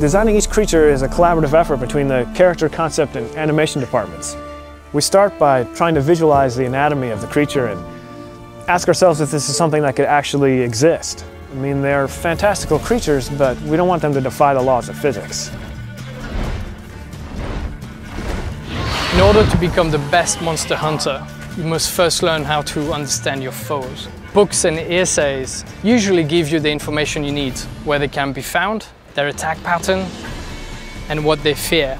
Designing each creature is a collaborative effort between the character concept and animation departments. We start by trying to visualize the anatomy of the creature and ask ourselves if this is something that could actually exist. I mean, they're fantastical creatures, but we don't want them to defy the laws of physics. In order to become the best monster hunter, you must first learn how to understand your foes. Books and essays usually give you the information you need, where they can be found, their attack pattern, and what they fear.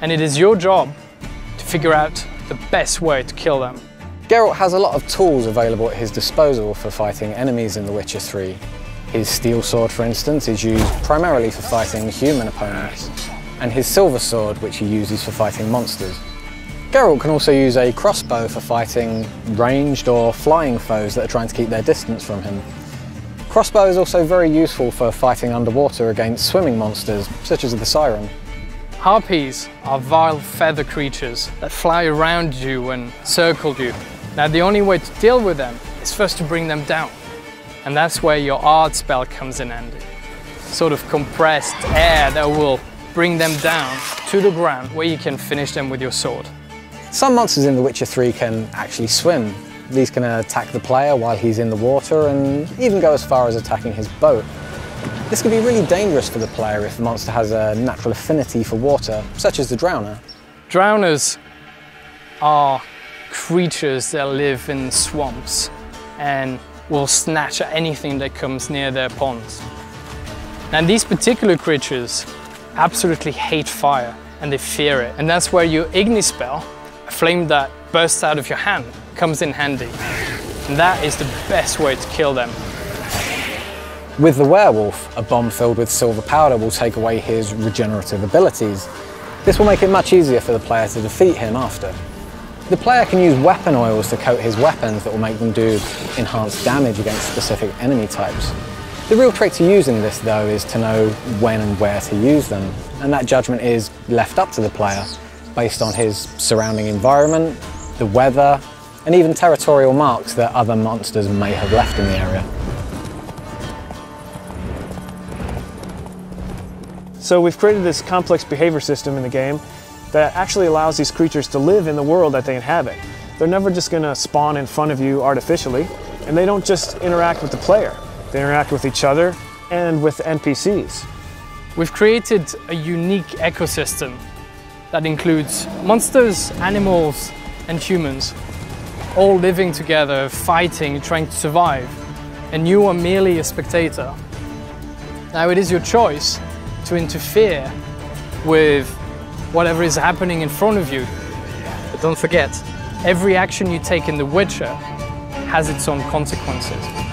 And it is your job to figure out the best way to kill them. Geralt has a lot of tools available at his disposal for fighting enemies in The Witcher 3. His steel sword, for instance, is used primarily for fighting human opponents, and his silver sword, which he uses for fighting monsters. Geralt can also use a crossbow for fighting ranged or flying foes that are trying to keep their distance from him. Crossbow is also very useful for fighting underwater against swimming monsters, such as the Siren. Harpies are vile feather creatures that fly around you and circle you. Now the only way to deal with them is first to bring them down. And that's where your Aard spell comes in handy. Sort of compressed air that will bring them down to the ground where you can finish them with your sword. Some monsters in The Witcher 3 can actually swim. These can attack the player while he's in the water and even go as far as attacking his boat. This can be really dangerous for the player if the monster has a natural affinity for water, such as the Drowner. Drowners are creatures that live in swamps and will snatch at anything that comes near their ponds. And these particular creatures absolutely hate fire and they fear it. And that's where your Igni spell flame that bursts out of your hand comes in handy. And that is the best way to kill them. With the werewolf, a bomb filled with silver powder will take away his regenerative abilities. This will make it much easier for the player to defeat him after. The player can use weapon oils to coat his weapons that will make them do enhanced damage against specific enemy types. The real trick to using this though is to know when and where to use them, and that judgment is left up to the player based on his surrounding environment, the weather, and even territorial marks that other monsters may have left in the area. So we've created this complex behavior system in the game that actually allows these creatures to live in the world that they inhabit. They're never just going to spawn in front of you artificially, and they don't just interact with the player. They interact with each other and with NPCs. We've created a unique ecosystem that includes monsters, animals, and humans, all living together, fighting, trying to survive, and you are merely a spectator. Now it is your choice to interfere with whatever is happening in front of you. But don't forget, every action you take in The Witcher has its own consequences.